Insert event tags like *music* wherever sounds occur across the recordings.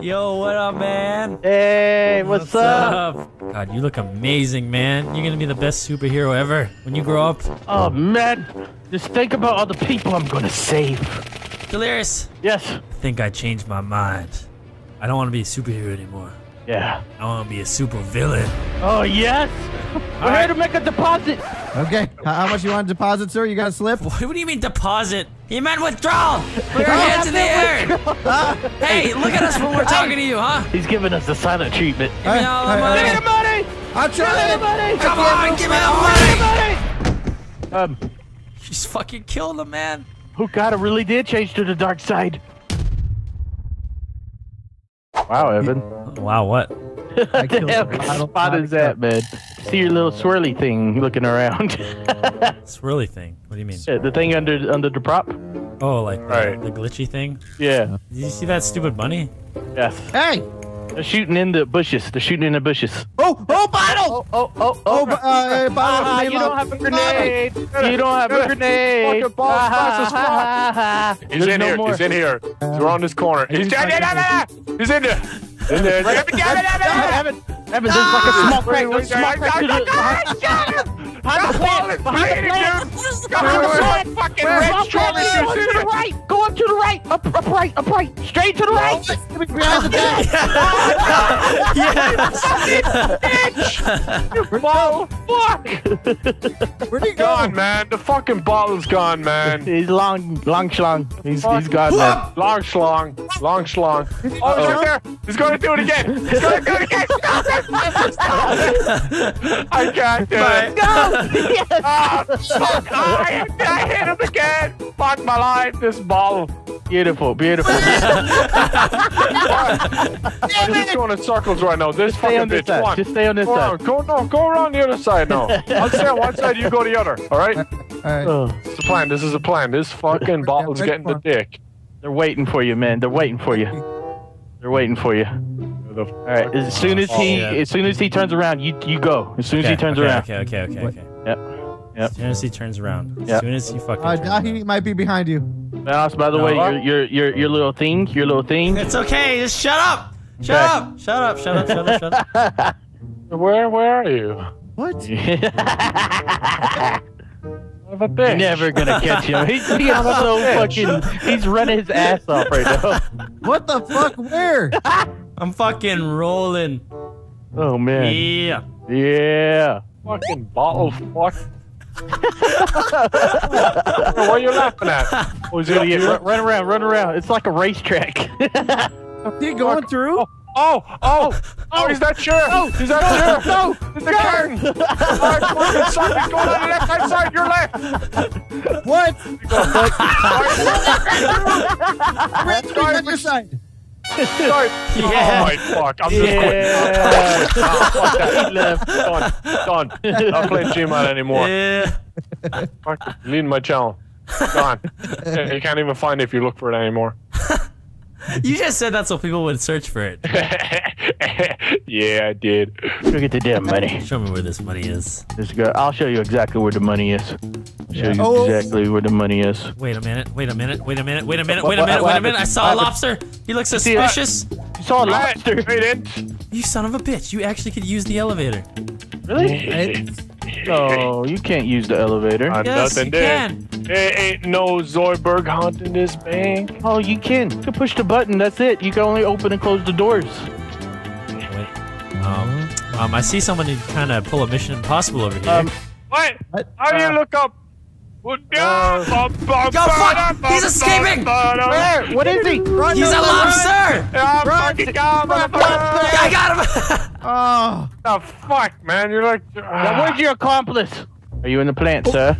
Yo, what up, man? Hey, what's, up? God, you look amazing, man. You're gonna be the best superhero ever when you grow up. Oh man, just think about all the people I'm gonna save. Delirious, Yes. I think I changed my mind. I don't want to be a superhero anymore. Yeah. I want to be a super villain. Oh yes. We're here to make a deposit. Okay. How, how much you want to deposit, sir? You got a slip? What do you mean deposit? He meant withdrawal. Put your *laughs* hands in the air. *laughs* hey, look at us when we're talking to you, huh? He's giving us the silent treatment. Give me all the Hey, money. hey, Give me the money. I'm Give me trying. the money. Come on, give me the money. Give me the money. Um, She's fucking killed him, man. who got it really did change to the dark side. Wow, Evan. Wow, what? I *laughs* killed Damn, the spot is that, man? See your little swirly thing looking around. *laughs* Swirly thing. What do you mean? Yeah, the thing under under the prop. Oh, like the, Right. the glitchy thing? Yeah. Did you see that stupid bunny? Yes. Hey! They're shooting in the bushes. They're shooting in the bushes. Oh, oh, bottle! Oh, oh, Oh, uh, uh, bottle. Ah, you don't have a grenade. You don't have a Get it. grenade. Fucking ball fast as fuck. Ah, ha, ha. He's There's in no here. more. He's in here. He's around this corner. He's, He's in like- there. He's in there. In there. Evan, Evan, there's like a small crack. There's a small crack to the behind the plant. Behind the plant. Behind the plant. Fucking red. Go to the right. Go up to the right. Up, up right. Up right. Straight to the right. Behind the back. *laughs* Fuck. Where'd he go? Gone, man. The fucking bottle's gone, man. He's long, long schlong. He's he's gone man. Long schlong. Long schlong. Oh, he's right there. He's going to do it again. He's going to do it again. Stop it. Stop. *laughs* I can't do it. Go. Ah, fuck. I, I hit him again. Fuck my life. This ball. Beautiful, beautiful. I'm just going in circles right now. This Stay fucking on this bitch. side. One. Just stay on this Go side. around. Go no. Go around the other side now. I'll stay on one *laughs* side. You go the other. All right. All right. Oh, It's a plan. This is a plan. This fucking *laughs* bottle's which getting the dick. they're waiting for you, man. They're waiting for you. They're waiting for you. All right. As soon as he, as soon as he turns around, you you go. As soon as he turns okay, around. Okay, okay, okay, okay. Yep. Yep. As soon as he turns around. As Yep. soon as he fucking Uh, turns now he around. might be behind you. Mouse, by the No. way, your your your your little thing, your little thing. It's okay. Just shut up. Shut Okay. up. Shut up. Shut up. Shut up. Shut up. *laughs* Where where are you? What? *laughs* Of a bitch. Never gonna catch him. He's being so *laughs* fucking. He's running his ass off right now. What the fuck? Where? I'm fucking rolling. Oh man. Yeah. Yeah. Fucking bottle fuck. Why are you laughing at? Oh, he's gonna get run, run around, run around. It's like a racetrack. *laughs* Is he going through? Oh, oh, oh, he's not sure. No, he's not no, sure. no, It's the curtain. Alright, fucking suck. He's going on the left hand side. Your left. What? Alright, Red three on your side. Sorry. *laughs* Yeah. Oh my fuck. I'm just quitting. yeah. Nah, *laughs* oh, fuck that. left. Done. Not playing Gmod anymore. Yeah. Fuck. Leading my channel. Gone. *laughs* You can't even find it if you look for it anymore. *laughs* You just said that so people would search for it. *laughs* yeah, I did. Go get the damn money. Show me where this money is. Let's go. I'll show you exactly where the money is. I'll show you Oh. exactly where the money is. Wait a minute. Wait a minute. Wait a minute. Wait a minute. Wait a minute. Wait a minute. I saw a lobster. He looks uh, suspicious. You saw a lobster. Wait, it. You son of a bitch. You actually could use the elevator. Really? *laughs* No, you can't use the elevator. I'm Yes, nothing you there. can. There ain't no Zoidberg haunting this bank. Oh, you can. You can push the button. That's it. You can only open and close the doors. Wait. Um, um, I see someone trying to pull a Mission Impossible over here. Um, What? What? How do you Uh, look up? What- uh, Go, fuck! He's escaping! Where? What is he? Run, He's a lobster! Yeah, Run, run. I got him! *laughs* Oh. The fuck, man? You're like. Now, where's your accomplice? Are you in the plant, sir?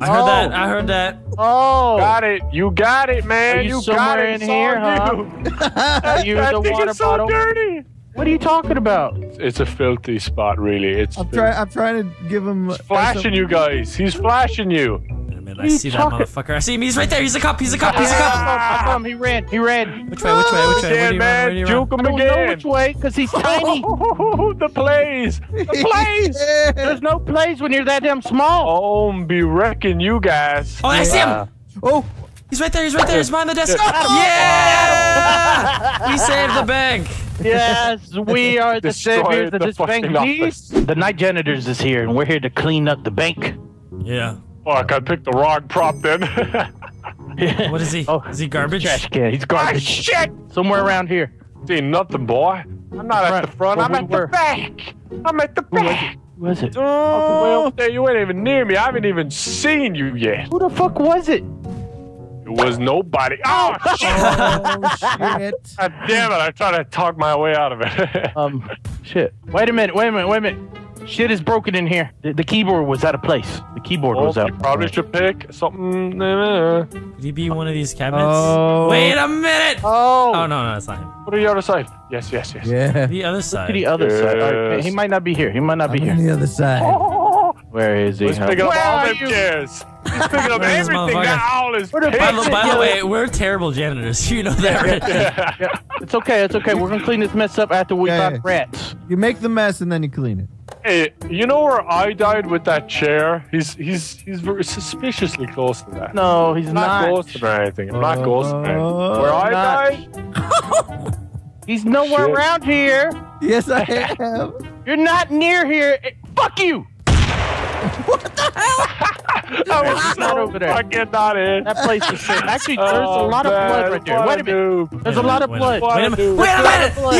I heard Oh. that. I heard that. Oh, Got it. You got it, man. Are you got somewhere it. in It's here, all huh? *laughs* you. Are you That the thing water is so bottle? dirty. What are you talking about? It's a filthy spot, really. It's I'm trying. I'm trying to give him. He's flashing you guys. He's flashing you. Wait a minute. I you see that motherfucker. I see him. He's right there. He's a cop. He's a cop. He's a cop. I saw him. He ran. He ran. Which way? Which way? Which way? Where do Again, you run? Where do man. you run? Juke I him don't know which way because he's *laughs* tiny. the plays. The *laughs* plays. There's no plays when you're that damn small. Oh, be wrecking you guys. Oh, I see Yeah. him. Oh. He's right there. He's right there. He's behind the desk. Yeah. Yeah! *laughs* We saved the bank. Yes, we *laughs* are the Destroyed saviors of the this bank. The night janitors is here, and we're here to clean up the bank. Yeah. Fuck, I picked the wrong prop then. *laughs* What is he? Oh, is he garbage? Trash can. He's ah, garbage. shit! Somewhere around here. See nothing, boy. I'm not at the front. Well, I'm we at were. the back. I'm at the was back. Who was it? Oh, way up there. You ain't even near me. I haven't even seen you yet. Who the fuck was it? It was nobody. Oh, *laughs* shit! Oh shit! God damn it. I tried to talk my way out of it. *laughs* Um, shit. Wait a minute. Wait a minute. Wait a minute. Shit is broken in here. The, the keyboard was out of place. The keyboard oh, was you out. probably should pick something. uh, Could he be one of these cabinets? Oh. Wait a minute. Oh. Oh no, no, that's not him. Go to the other side. Yes, yes, yes. Yeah. The other To side. the other side. All right, Yes. he might not be here. He might not I'm be on here. the other side. Oh, Where is he? he's picking up Where all are them you? chairs. He's picking up *laughs* everything. motherfucker? Got all his By the, by the way, we're terrible janitors. *laughs* You know that, right? Yeah. It's okay. It's okay. We're gonna clean this mess up after we Yeah, got yeah. rats. You make the mess and then you clean it. Hey, you know where I died with that chair? He's he's he's very suspiciously close to that. No, he's I'm not, not. ghosting or anything. I'm not ghosting or anything. Uh, Where I not. died? *laughs* He's nowhere Shit. around here. Yes, I am. You're not near here. Fuck you. I *laughs* was He's not so over there. fucking not in. That place is shit. Actually, there's Oh, a lot of blood right there. Wait a minute. noob. There's a lot of blood. Wait a a minute. noob. Wait a minute. *laughs* *laughs*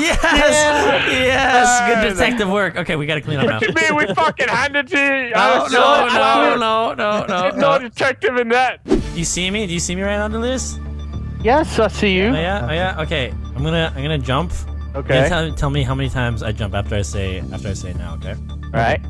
Yeah. yes. Yes. Man. Good detective work. Okay, we gotta clean up now. What you mean we fucking handed to you? Oh, no, no, no, no, no, no, no no. detective in that. Do you see me? Do you see me right under this? Yes, I see Oh you. yeah, oh yeah. Okay, I'm gonna, I'm gonna jump. Okay. Tell, tell me how many times I jump after I say, after I say now. Okay. Right.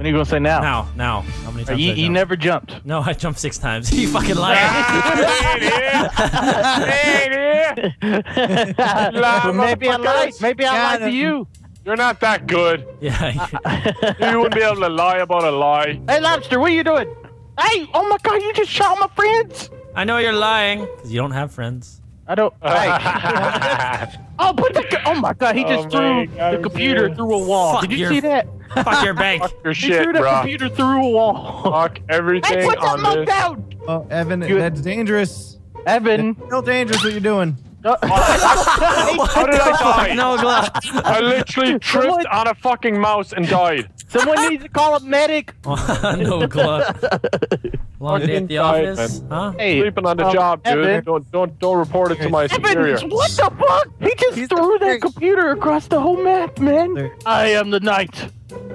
When are you gonna say now? Now, now. How many times? You, I you never jumped. No, I jumped six times. *laughs* you fucking liar. ain't here. Ain't here. Maybe I lied. Maybe I lied to you. You're not that good. *laughs* yeah. You wouldn't be able to lie about a lie. Hey, lobster, what are you doing? Hey, oh my god, you just shot my friends. I know you're lying because you don't have friends. I don't. *laughs* Hey. oh, put the. Oh my god, he just Oh threw God, the computer yeah. through a wall. Fuck Did you your- see that? Fuck your bank. Fuck your He shit, threw the bro. computer through a wall. Fuck Hey, everything put that on mug this. down. Oh, Evan, You- that's dangerous. Evan. Still dangerous what you're doing. How *laughs* *laughs* did I die? no glove. I literally *laughs* tripped Someone- on a fucking mouse and died. Someone needs to call a medic. no glove. Long day at the Fucking office, huh? Hey, Sleeping on the um, job, dude. Evan. Don't don't don't report it to my superior. Evan, what the fuck? He just He's threw the- that computer across the whole map, man. There- I am the knight.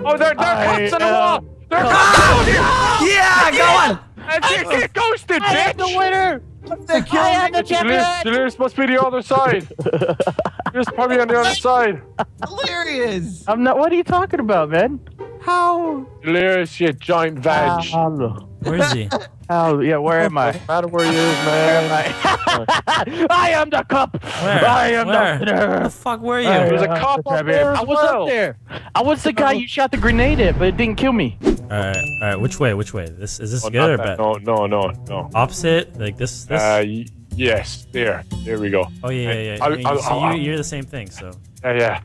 Oh, they're they're I cuts in the am- wall. They're Ah! cuts. Yeah, go on. And you get ghosted, I am the bitch. winner. I am the Delirious, champion. Delirious must be the other side. *laughs* Delirious probably on the other side. Hilarious. I'm not. What are you talking about, man? How? Delirious, you giant vag. How? Ah, where is he? *laughs* How? Yeah, where am I? Doesn't matter where he is, Where am man. I? *laughs* I am the cup. Where? I am Where? the Where the fuck were you? I There's a cop up there I was well. up there. I was the guy you shot the grenade at, but it didn't kill me. All right, all right. Which way? Which way? This is this Oh, good or bad? No, no, no, no. Opposite? Like this? This? Uh, yes, there. There we go. oh yeah, yeah, yeah. I'll- I mean, I'll- so I'll- you, you're the same thing. So. Yeah,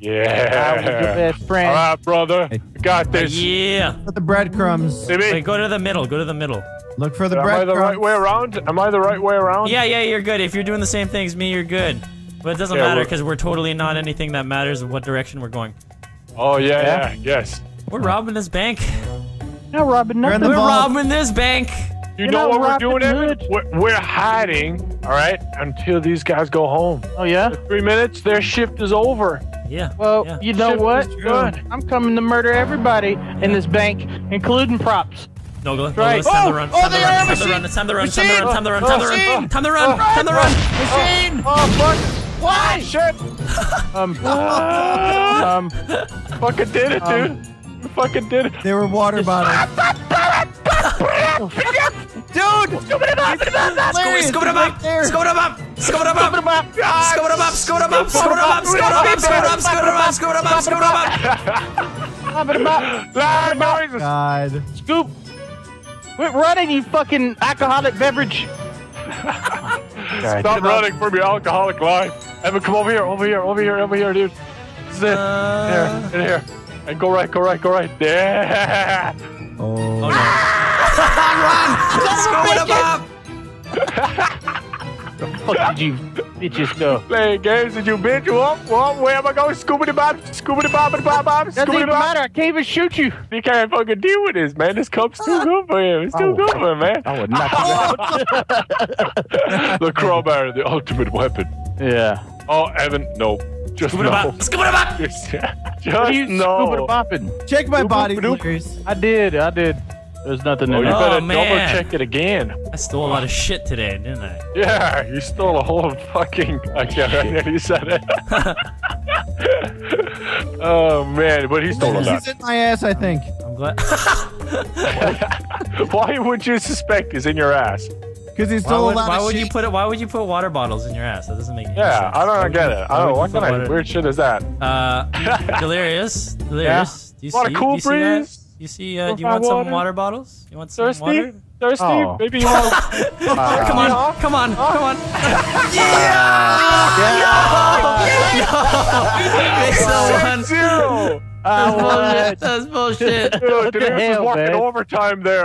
yeah. I was your Yeah. best All friend. right, brother. We got this. Yeah. Put the breadcrumbs. See me? Wait, go to the middle. Go to the middle. Look for the breadcrumbs. Am I the right way around? Am I the right way around? Yeah, yeah, you're good. If you're doing the same thing as me, you're good. But it doesn't Yeah, matter we're- because we're totally not anything that matters what direction we're going. Oh yeah, Yeah? yeah, yes. We're robbing this bank. Not robbing You're nothing. We're robbing this bank. You You're know what we're doing, Evan? We're, we're hiding, all right, until these guys go home. Oh yeah. Three minutes, their shift is over. Yeah. Well, yeah. you know Shift what? is good. I'm coming to murder everybody in this bank, including props. No, go. Right. it's time Oh, to run. oh, Time to run. are Time to run. It's time to run. Time to run. Time to run. Time to run. Time to run. Time to run. Machine. Oh fuck! Why? Shit! Um, *laughs* um, fucking did it, dude. Um, You fucking did it. They were water bottles. Dude! Scoop it up. Hilarious. Scoop it Right up. there. Scoop it up. Scoop it up. Scoop it up. Scoop it up. Scoop it up. Scoop it up. Scoop it up. Scoop it up. Scoop it up. Scoop it up. Scoop it up. Talking about Loud noises. God. scoop. Quit running, you fucking alcoholic beverage. Stop running from your alcoholic life. Evan, come over here, over here, over here, over here, dude. This is it. Uh, Here, in here. And go right, go right, go right. There. Oh, oh. No! Run! Scoop it up. *laughs* fuck did you bitches go? Playing games did you, bitch. Whoop, whoop. Where am I going? Scoobity bop, scoobity bop, bop, bop, Doesn't scoobity even bop. matter. I can't even shoot you. He can't fucking deal with this, man. This cup's too good for him. It's too Oh. good for him, man. I would knock you out. the crowbar, the ultimate weapon. Yeah. Oh, Evan, no. Just Scuba no. bop. Scuba bop. *laughs* Just, What just are you no. scuba bopping? Check my body, doop, doop. please. I did. I did. There's nothing Oh, in you there. Oh, better man. double check it again. I stole a lot of shit today, didn't I? Yeah, you stole a whole fucking. I can't remember you said it. *laughs* oh man, but he stole a lot. He's in my ass, I think. I'm glad. *laughs* Why would you suspect he's in your ass? Because he why stole would, a lot why of would shit. you put it? Why would you put water bottles in your ass? That doesn't make any Yeah, sense. Yeah, I don't would get you- it. I don't what kind of water- weird shit is that. Uh, *laughs* delirious, delirious. Do you A lot see? of cool do you see that? You see? Uh, do you find want some water? water bottles? You want some Thirsty? water? Thirsty? Oh. Maybe you want. *laughs* come on, come on, come on. yeah! They still won. Zero. I That's bullshit. That's bullshit. Dude, the Denise was working man? overtime there.